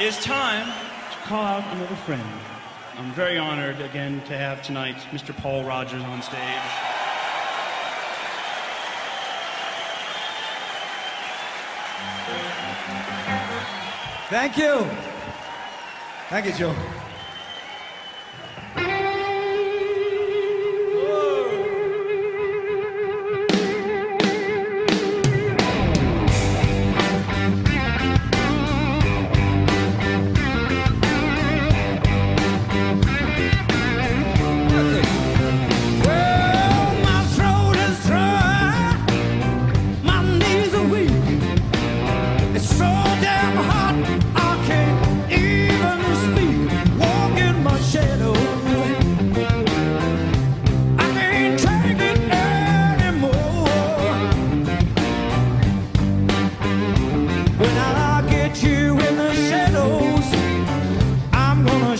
It is time to call out another friend. I'm very honored again to have tonight Mr. Paul Rodgers on stage. Thank you. Thank you, Joe.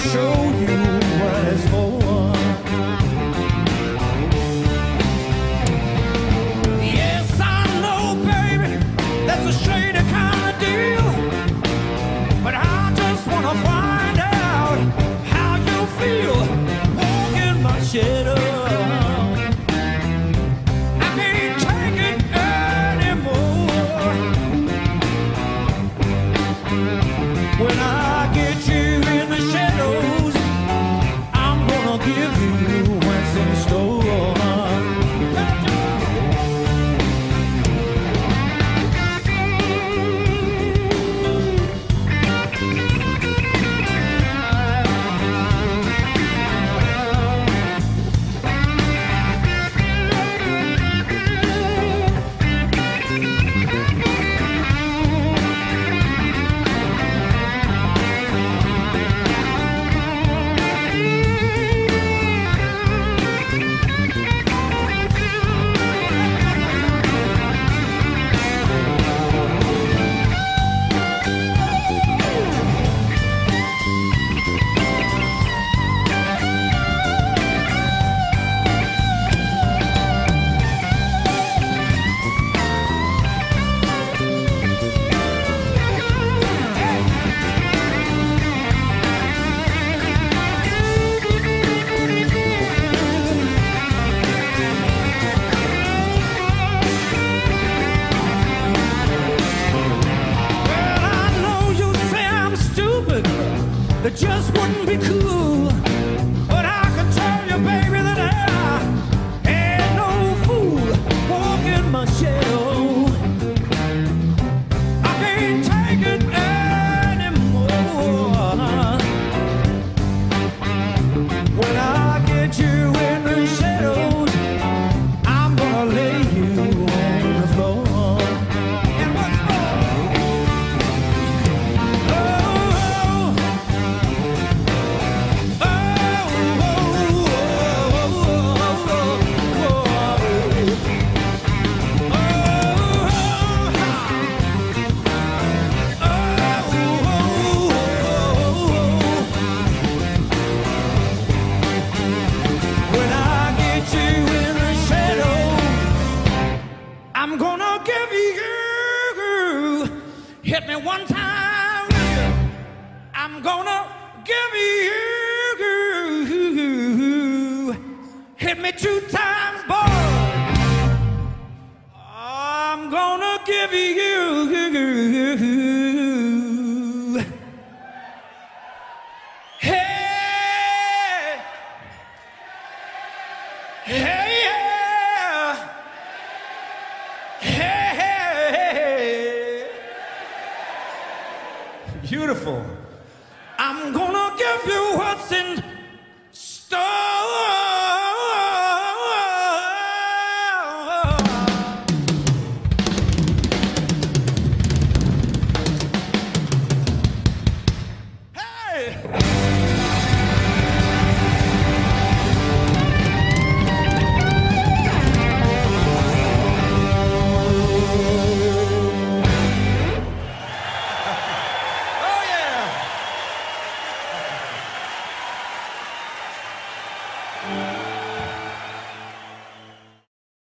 Show you what it's for. Yes, I know, baby, that's a shady kind of deal. But I just wanna find out how you feel. Walk in my shadow. When I just I'm gonna give you hit me one time. I'm gonna give you hit me two times, boy. I'm gonna give you